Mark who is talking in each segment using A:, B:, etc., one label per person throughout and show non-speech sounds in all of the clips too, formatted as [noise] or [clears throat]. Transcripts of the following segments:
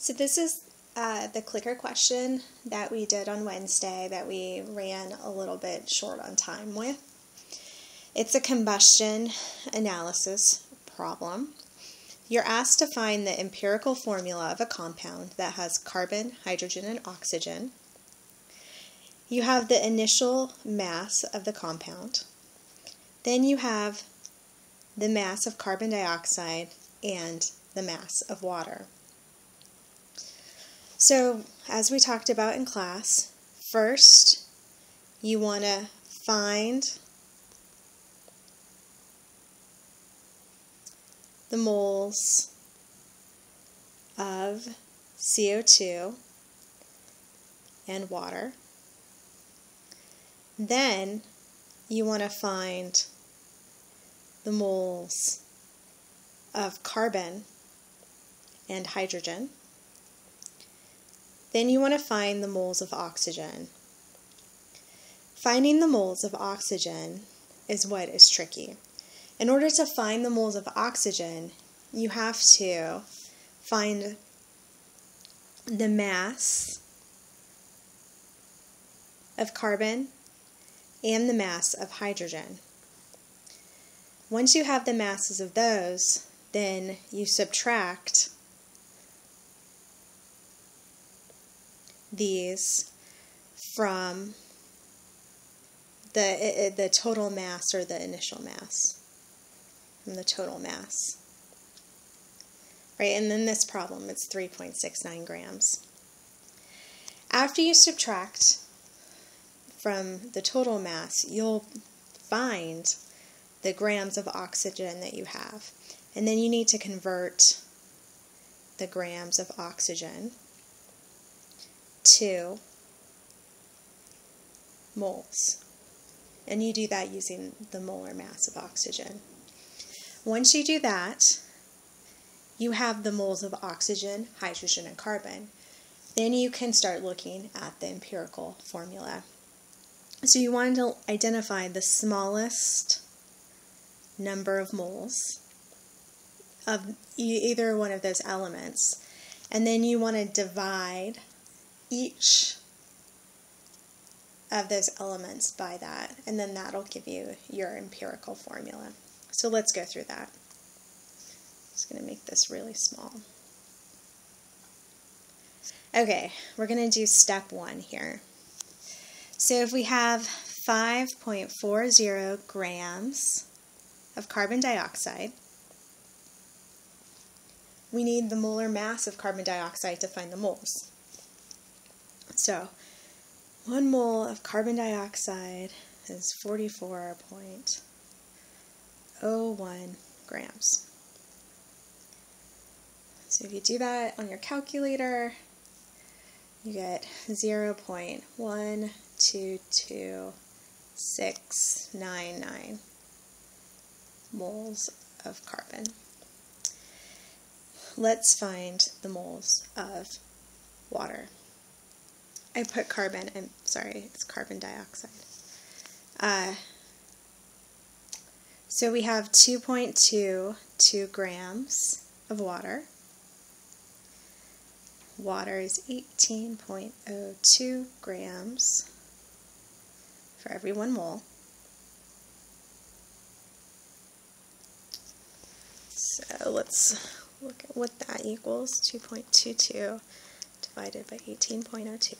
A: So this is uh, the clicker question that we did on Wednesday that we ran a little bit short on time with. It's a combustion analysis problem. You're asked to find the empirical formula of a compound that has carbon, hydrogen, and oxygen. You have the initial mass of the compound. Then you have the mass of carbon dioxide and the mass of water. So, as we talked about in class, first you want to find the moles of CO2 and water. Then you want to find the moles of carbon and hydrogen. Then you want to find the moles of oxygen. Finding the moles of oxygen is what is tricky. In order to find the moles of oxygen, you have to find the mass of carbon and the mass of hydrogen. Once you have the masses of those, then you subtract these from the, the total mass or the initial mass, from the total mass. Right, and then this problem, it's 3.69 grams. After you subtract from the total mass, you'll find the grams of oxygen that you have. And then you need to convert the grams of oxygen to moles. And you do that using the molar mass of oxygen. Once you do that, you have the moles of oxygen, hydrogen, and carbon. Then you can start looking at the empirical formula. So you want to identify the smallest number of moles of either one of those elements. And then you want to divide each of those elements by that, and then that'll give you your empirical formula. So let's go through that. I'm just going to make this really small. Okay, we're going to do step one here. So if we have 5.40 grams of carbon dioxide, we need the molar mass of carbon dioxide to find the moles. So, one mole of carbon dioxide is 44.01 grams. So if you do that on your calculator, you get 0.122699 moles of carbon. Let's find the moles of water. I put carbon, I'm sorry, it's carbon dioxide. Uh, so we have 2.22 grams of water. Water is 18.02 grams for every one mole. So let's look at what that equals. 2.22 divided by 18.02.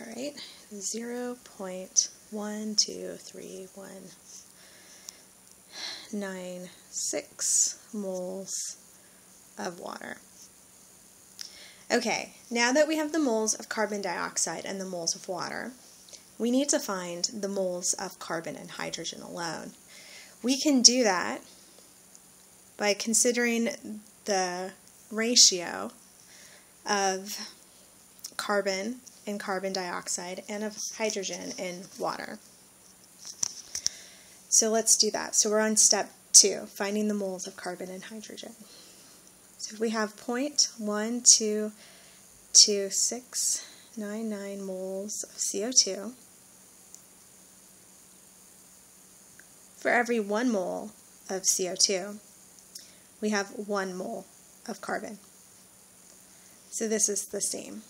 A: All right, 0 0.12319 moles of water. Okay, now that we have the moles of carbon dioxide and the moles of water, we need to find the moles of carbon and hydrogen alone. We can do that by considering the ratio of carbon and carbon dioxide and of hydrogen in water. So let's do that. So we're on step two, finding the moles of carbon and hydrogen. So if we have 0.122699 moles of CO2 for every one mole of CO2, we have one mole of carbon. So this is the same.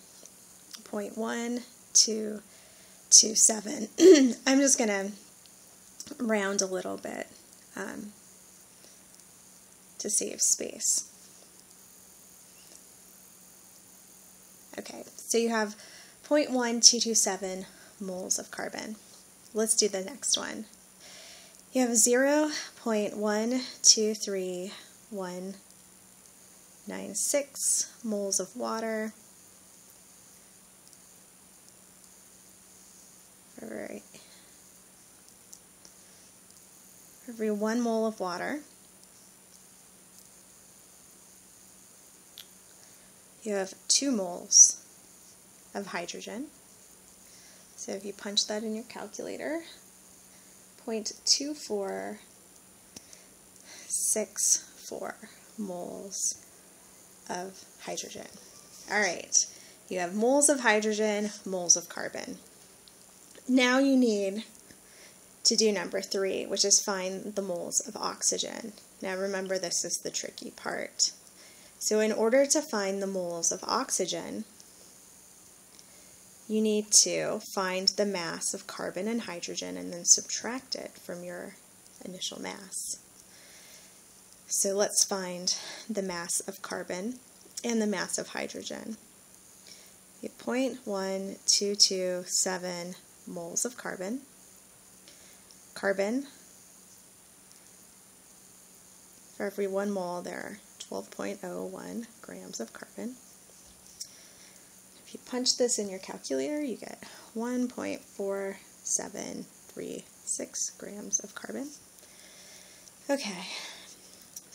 A: 0.1227. [clears throat] I'm just going to round a little bit um, to save space. Okay, so you have 0.1227 moles of carbon. Let's do the next one. You have 0.123196 moles of water. Every, every one mole of water, you have two moles of hydrogen. So if you punch that in your calculator, 0.2464 moles of hydrogen. All right, you have moles of hydrogen, moles of carbon. Now you need to do number three, which is find the moles of oxygen. Now remember, this is the tricky part. So in order to find the moles of oxygen, you need to find the mass of carbon and hydrogen and then subtract it from your initial mass. So let's find the mass of carbon and the mass of hydrogen. 0.1227 moles of carbon. Carbon, for every one mole there are 12.01 grams of carbon. If you punch this in your calculator, you get 1.4736 grams of carbon. Okay,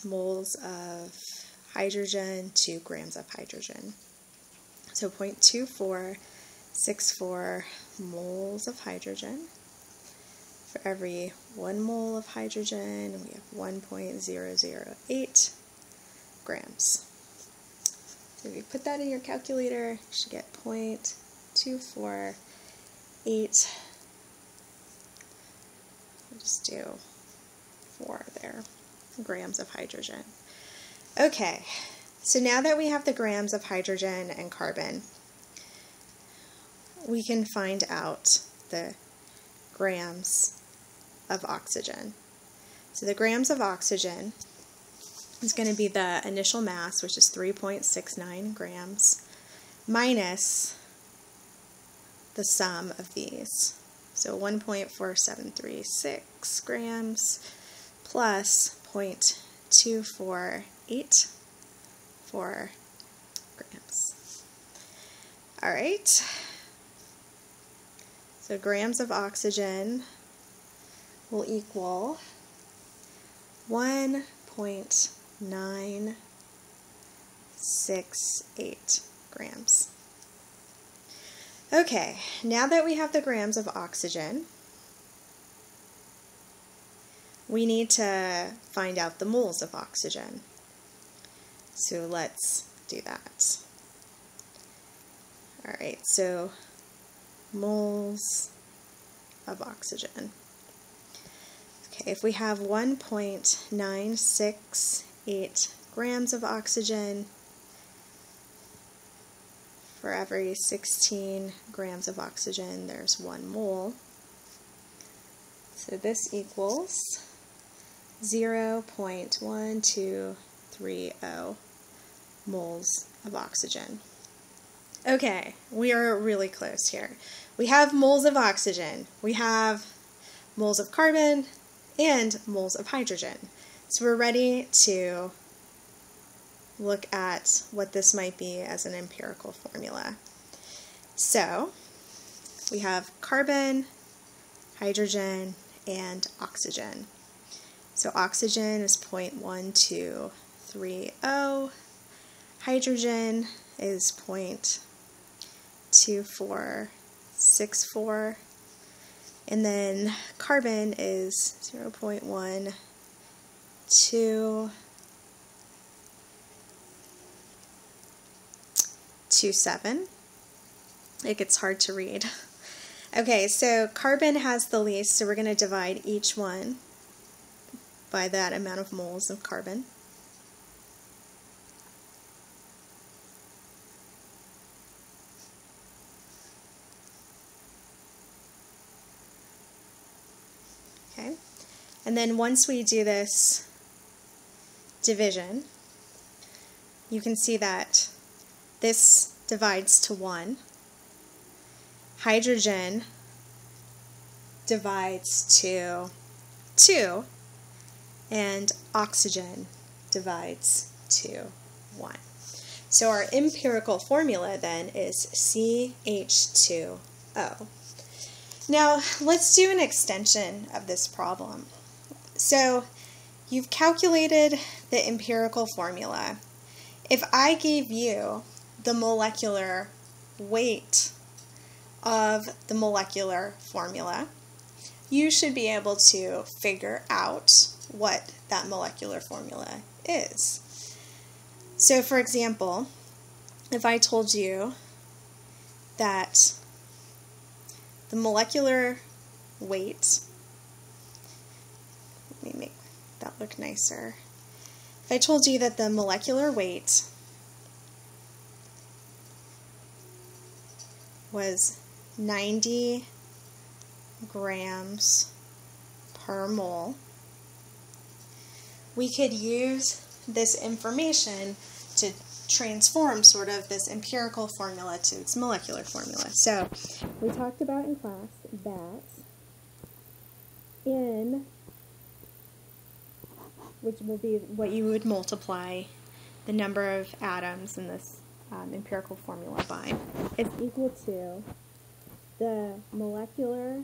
A: moles of hydrogen, 2 grams of hydrogen. So 0.2464 moles of hydrogen. For every 1 mole of hydrogen, we have 1.008 grams. So if you put that in your calculator, you should get 0.248. We'll just do 4 there, grams of hydrogen. Okay, so now that we have the grams of hydrogen and carbon, we can find out the grams of oxygen. So the grams of oxygen is going to be the initial mass, which is 3.69 grams, minus the sum of these. So 1.4736 grams plus 0.248 grams. All right. So grams of oxygen will equal 1 nine six eight grams. Okay, now that we have the grams of oxygen, we need to find out the moles of oxygen. So let's do that. All right, so moles of oxygen. Okay, if we have 1.968 grams of oxygen for every 16 grams of oxygen there's 1 mole. So this equals 0.1230 moles of oxygen. Okay, we are really close here. We have moles of oxygen, we have moles of carbon, and moles of hydrogen. So we're ready to look at what this might be as an empirical formula. So we have carbon, hydrogen, and oxygen. So oxygen is 0.1230, hydrogen is 0.2464, and then carbon is 0.1 two, two seven. It gets hard to read. [laughs] Okay, so carbon has the least, so we're going to divide each one by that amount of moles of carbon. Okay, and then once we do this division, you can see that this divides to 1. Hydrogen divides to 2 and oxygen divides to 1. So our empirical formula then is CH2O. Now let's do an extension of this problem. So you've calculated the empirical formula. If I gave you the molecular weight of the molecular formula, you should be able to figure out what that molecular formula is. So, for example, if I told you that the molecular weight, let me make that look nicer. If I told you that the molecular weight was 90 grams per mole, we could use this information to transform sort of this empirical formula to its molecular formula. So we talked about in class that in, which will be what you would multiply the number of atoms in this um, empirical formula by, is equal to the molecular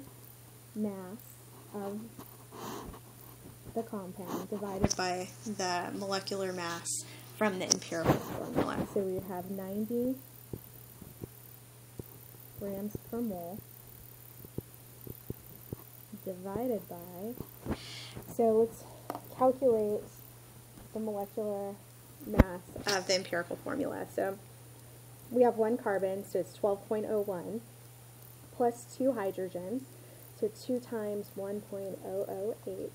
A: mass of the compound divided by the molecular mass from the empirical formula. So we have 90 grams per mole divided by, so let's calculate the molecular mass of the empirical formula. So we have one carbon, so it's 12.01, plus two hydrogen, so 2 times 1.008,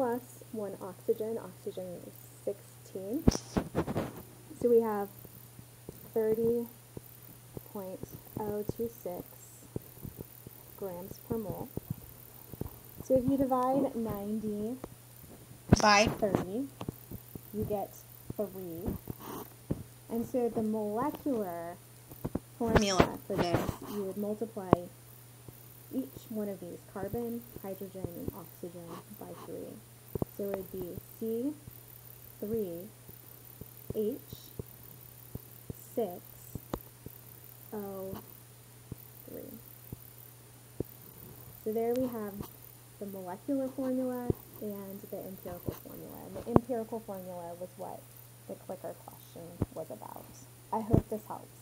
A: plus one oxygen, oxygen is 16. So we have 30.026 grams per mole. So if you divide 90 by 30, you get 3. And so the molecular formula for this, you would multiply each one of these, carbon, hydrogen, and oxygen, by 3. So it would be C three H six O three. So there we have the molecular formula and the empirical formula. And the empirical formula was what the clicker question was about. I hope this helps.